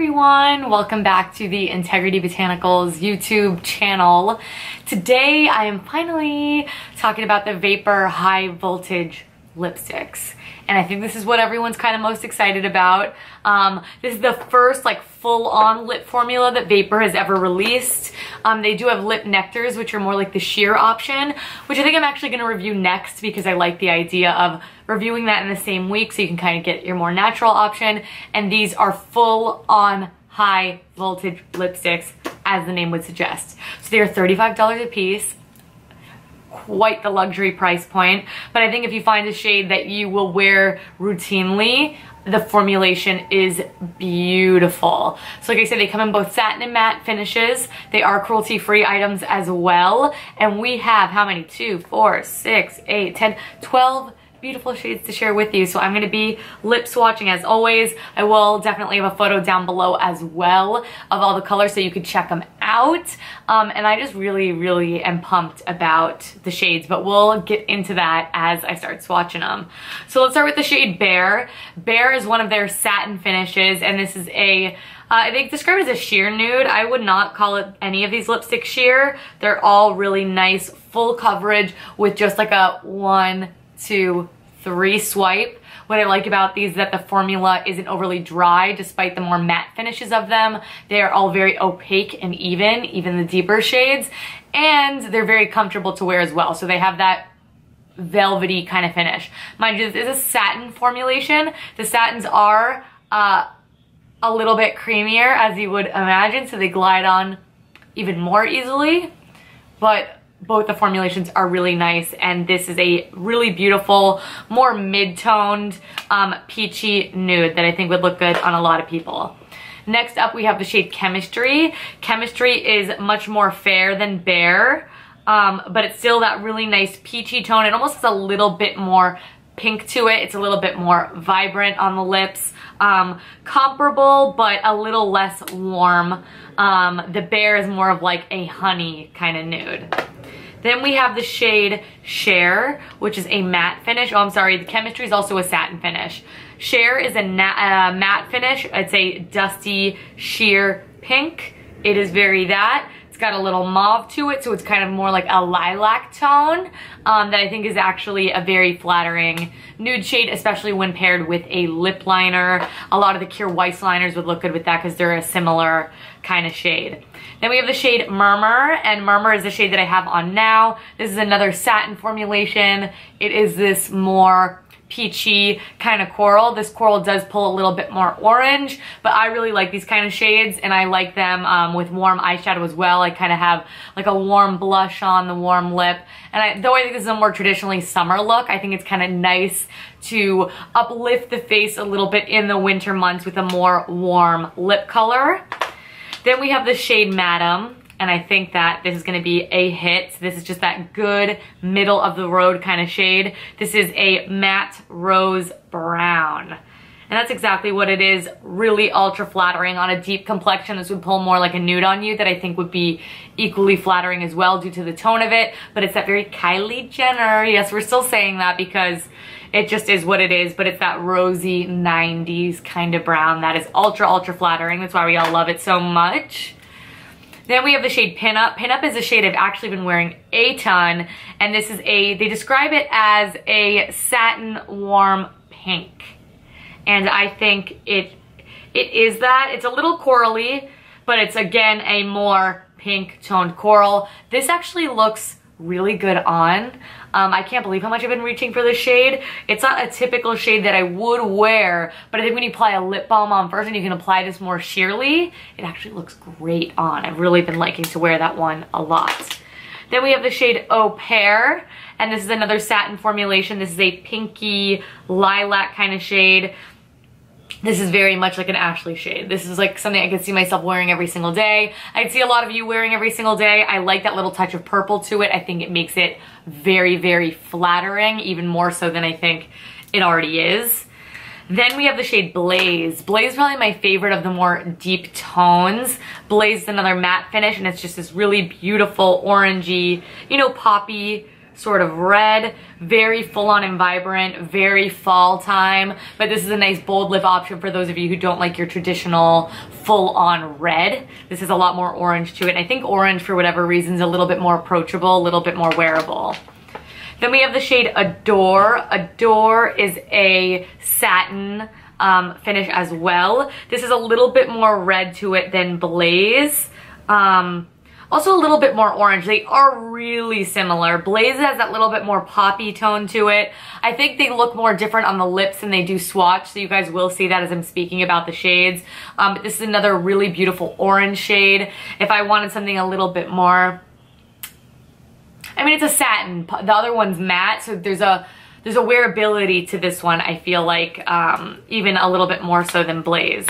everyone, welcome back to the Integrity Botanicals YouTube channel. Today I am finally talking about the Vapour High Voltage lipsticks and I think this is what everyone's kind of most excited about. Um, this is the first like full-on lip formula that Vapour has ever released. Um, they do have lip nectars, which are more like the sheer option, which I think I'm actually going to review next because I like the idea of reviewing that in the same week so you can kind of get your more natural option. And these are full-on high voltage lipsticks as the name would suggest. So they are $35 a piece quite the luxury price point. But I think if you find a shade that you will wear routinely, the formulation is beautiful. So like I said, they come in both satin and matte finishes. They are cruelty-free items as well. And we have how many? Two, four, six, eight, ten, twelve beautiful shades to share with you. So I'm going to be lip swatching as always. I will definitely have a photo down below as well of all the colors so you can check them out. Um, and I just really, really am pumped about the shades, but we'll get into that as I start swatching them. So let's start with the shade Bare. Bare is one of their satin finishes, and this is a uh, they describe it as a sheer nude. I would not call it any of these lipsticks sheer. They're all really nice, full coverage with just like a one, two, three swipe. What I like about these is that the formula isn't overly dry despite the more matte finishes of them. They are all very opaque and even, even the deeper shades. And they're very comfortable to wear as well. So they have that velvety kind of finish. Mind you, this is a satin formulation. The satins are uh, a little bit creamier as you would imagine. So they glide on even more easily. But both the formulations are really nice and this is a really beautiful, more mid-toned, um, peachy nude that I think would look good on a lot of people. Next up we have the shade Chemistry. Chemistry is much more fair than Bare, um, but it's still that really nice peachy tone. It almost has a little bit more pink to it. It's a little bit more vibrant on the lips. Um, comparable, but a little less warm. Um, the Bare is more of like a honey kind of nude. Then we have the shade Chere, which is a matte finish. Oh, I'm sorry, the chemistry is also a satin finish. Chere is a uh, matte finish. It's a dusty sheer pink. It is very that. Got a little mauve to it, so it's kind of more like a lilac tone um, that I think is actually a very flattering nude shade, especially when paired with a lip liner. A lot of the Kjaer Weis liners would look good with that because they're a similar kind of shade. Then we have the shade Murmur, and Murmur is the shade that I have on now. This is another satin formulation. It is this more peachy kind of coral. This coral does pull a little bit more orange, but I really like these kind of shades and I like them um, with warm eyeshadow as well. I kind of have like a warm blush on the warm lip. And I, though I think this is a more traditionally summer look, I think it's kind of nice to uplift the face a little bit in the winter months with a more warm lip color. Then we have the shade Madam, and I think that this is gonna be a hit. This is just that good middle of the road kind of shade. This is a matte rose brown. And that's exactly what it is, really ultra flattering on a deep complexion. This would pull more like a nude on you that I think would be equally flattering as well due to the tone of it. But it's that very Kylie Jenner. Yes, we're still saying that because it just is what it is, but it's that rosy 90s kind of brown that is ultra, ultra flattering. That's why we all love it so much. Then we have the shade Pinup. Pinup is a shade I've actually been wearing a ton, and this is a, they describe it as a satin warm pink. And I think it, it is that. It's a little corally, but it's again a more pink toned coral. This actually looks really good on. Um, I can't believe how much I've been reaching for this shade. It's not a typical shade that I would wear, but I think when you apply a lip balm on first and you can apply this more sheerly, it actually looks great on. I've really been liking to wear that one a lot. Then we have the shade Au Pair, and this is another satin formulation. This is a pinky lilac kind of shade. This is very much like an Ashley shade. This is like something I could see myself wearing every single day. I'd see a lot of you wearing every single day. I like that little touch of purple to it. I think it makes it very, very flattering, even more so than I think it already is. Then we have the shade Blaze. Blaze is probably my favorite of the more deep tones. Blaze is another matte finish and it's just this really beautiful orangey, you know, poppy sort of red, very full on and vibrant, very fall time, but this is a nice bold lip option for those of you who don't like your traditional full on red. This is a lot more orange to it. I think orange, for whatever reason, is a little bit more approachable, a little bit more wearable. Then we have the shade Adore. Adore is a satin um, finish as well. This is a little bit more red to it than Blaze. Um, also a little bit more orange. They are really similar. Blaze has that little bit more poppy tone to it. I think they look more different on the lips than they do swatch, so you guys will see that as I'm speaking about the shades. Um, but this is another really beautiful orange shade. If I wanted something a little bit more... I mean, it's a satin. The other one's matte, so there's a there's a wearability to this one, I feel like, um, even a little bit more so than Blaze.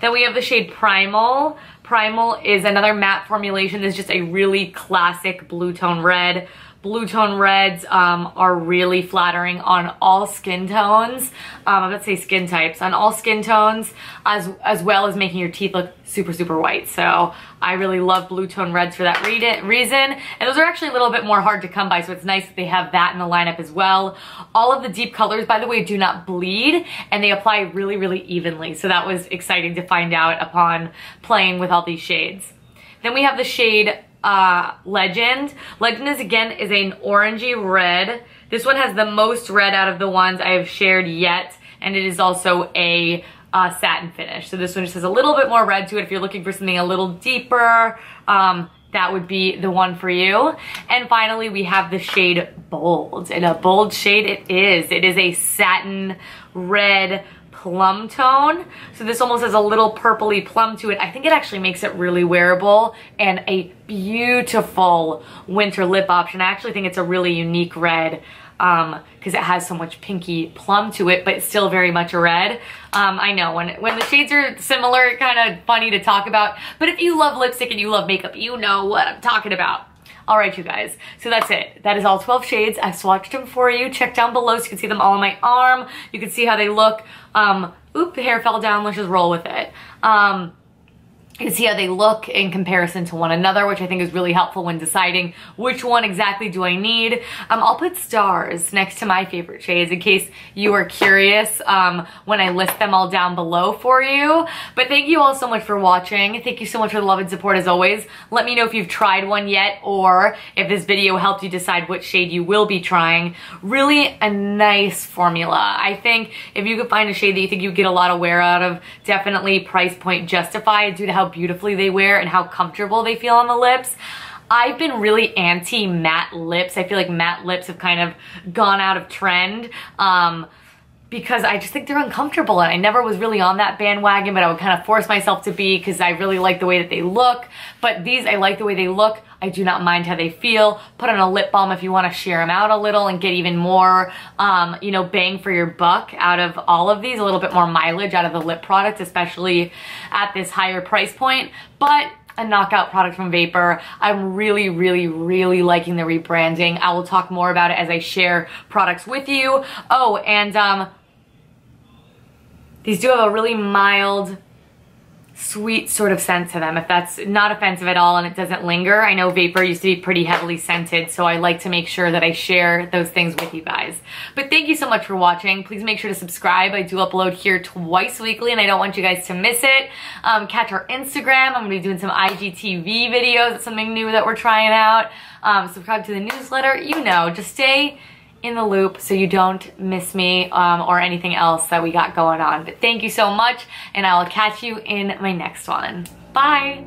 Then we have the shade Primal. Primal is another matte formulation. It's just a really classic blue tone red. Blue tone reds um, are really flattering on all skin tones. Um, let's say skin types, on all skin tones, as, as well as making your teeth look super, super white. So I really love blue tone reds for that reason. And those are actually a little bit more hard to come by, so it's nice that they have that in the lineup as well. All of the deep colors, by the way, do not bleed, and they apply really, really evenly. So that was exciting to find out upon playing with all these shades. Then we have the shade uh, Legend. Legend is again is an orangey red. This one has the most red out of the ones I have shared yet, and it is also a uh, satin finish. So this one just has a little bit more red to it. If you're looking for something a little deeper, um, that would be the one for you. And finally, we have the shade Bold. And a bold shade it is. It is a satin red plum tone. So this almost has a little purpley plum to it. I think it actually makes it really wearable and a beautiful winter lip option. I actually think it's a really unique red because um, it has so much pinky plum to it, but still very much a red. Um, I know when, when the shades are similar, kind of funny to talk about, but if you love lipstick and you love makeup, you know what I'm talking about. All right, you guys. So that's it. That is all 12 shades. I've swatched them for you. Check down below so you can see them all on my arm. You can see how they look. Um, oop, the hair fell down. Let's just roll with it. Um, can see how they look in comparison to one another, which I think is really helpful when deciding which one exactly do I need. Um, I'll put stars next to my favorite shades in case you are curious um, when I list them all down below for you. But thank you all so much for watching. Thank you so much for the love and support as always. Let me know if you've tried one yet or if this video helped you decide which shade you will be trying. Really a nice formula. I think if you could find a shade that you think you get a lot of wear out of, definitely price point justified due to how how beautifully they wear and how comfortable they feel on the lips. I've been really anti matte lips. I feel like matte lips have kind of gone out of trend. Um, because I just think they're uncomfortable and I never was really on that bandwagon but I would kind of force myself to be because I really like the way that they look but these I like the way they look I do not mind how they feel put on a lip balm if you want to sheer them out a little and get even more um, you know bang for your buck out of all of these a little bit more mileage out of the lip products, especially at this higher price point but a knockout product from Vapour. I'm really, really, really liking the rebranding. I will talk more about it as I share products with you. Oh, and um, these do have a really mild, sweet sort of scent to them, if that's not offensive at all and it doesn't linger. I know Vapour used to be pretty heavily scented, so I like to make sure that I share those things with you guys. But thank you so much for watching. Please make sure to subscribe. I do upload here twice weekly and I don't want you guys to miss it. Um, catch our Instagram. I'm gonna be doing some IGTV videos. It's something new that we're trying out. Um, subscribe to the newsletter. You know, just stay in the loop so you don't miss me um, or anything else that we got going on. But thank you so much and I will catch you in my next one. Bye!